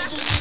Наша